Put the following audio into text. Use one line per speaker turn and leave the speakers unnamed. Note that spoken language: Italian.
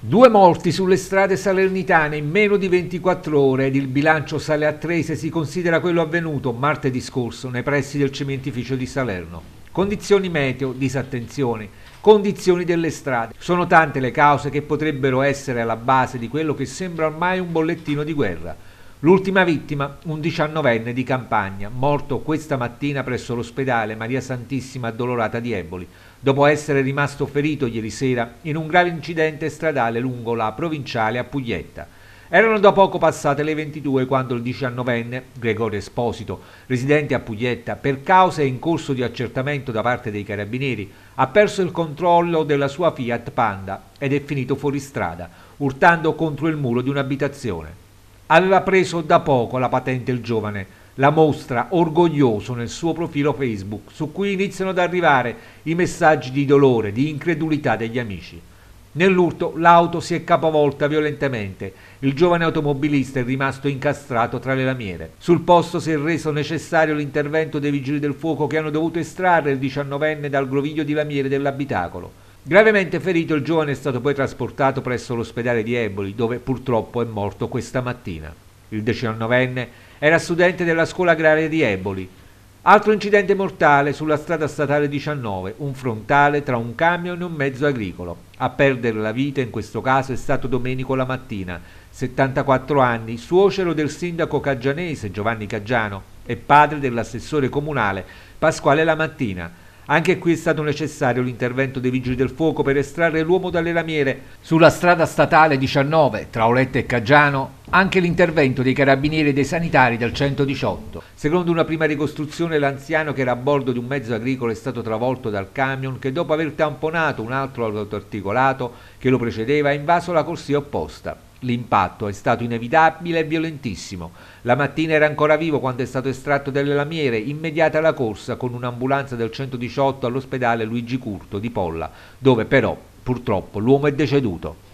Due morti sulle strade salernitane in meno di 24 ore ed il bilancio sale a 3 se si considera quello avvenuto martedì scorso nei pressi del cementificio di Salerno. Condizioni meteo, disattenzione, condizioni delle strade. Sono tante le cause che potrebbero essere alla base di quello che sembra ormai un bollettino di guerra. L'ultima vittima, un diciannovenne di campagna, morto questa mattina presso l'ospedale Maria Santissima Addolorata di Eboli, dopo essere rimasto ferito ieri sera in un grave incidente stradale lungo la provinciale a Puglietta. Erano da poco passate le 22 quando il diciannovenne, Gregorio Esposito, residente a Puglietta, per cause in corso di accertamento da parte dei carabinieri, ha perso il controllo della sua Fiat Panda ed è finito fuori strada, urtando contro il muro di un'abitazione. Aveva preso da poco la patente il giovane, la mostra orgoglioso nel suo profilo Facebook, su cui iniziano ad arrivare i messaggi di dolore, di incredulità degli amici. Nell'urto l'auto si è capovolta violentemente, il giovane automobilista è rimasto incastrato tra le lamiere. Sul posto si è reso necessario l'intervento dei vigili del fuoco che hanno dovuto estrarre il diciannovenne dal groviglio di lamiere dell'abitacolo. Gravemente ferito il giovane è stato poi trasportato presso l'ospedale di Eboli, dove purtroppo è morto questa mattina. Il diciannovenne era studente della scuola agraria di Eboli. Altro incidente mortale sulla strada statale 19, un frontale tra un camion e un mezzo agricolo. A perdere la vita in questo caso è stato Domenico Lamattina, 74 anni, suocero del sindaco caggianese Giovanni Caggiano e padre dell'assessore comunale Pasquale Lamattina anche qui è stato necessario l'intervento dei vigili del fuoco per estrarre l'uomo dalle lamiere. Sulla strada statale 19 tra Oletta e Caggiano anche l'intervento dei carabinieri e dei sanitari del 118. Secondo una prima ricostruzione l'anziano che era a bordo di un mezzo agricolo è stato travolto dal camion che dopo aver tamponato un altro autoarticolato che lo precedeva ha invaso la corsia opposta. L'impatto è stato inevitabile e violentissimo. La mattina era ancora vivo quando è stato estratto dalle lamiere, immediata la corsa con un'ambulanza del 118 all'ospedale Luigi Curto di Polla, dove però purtroppo l'uomo è deceduto.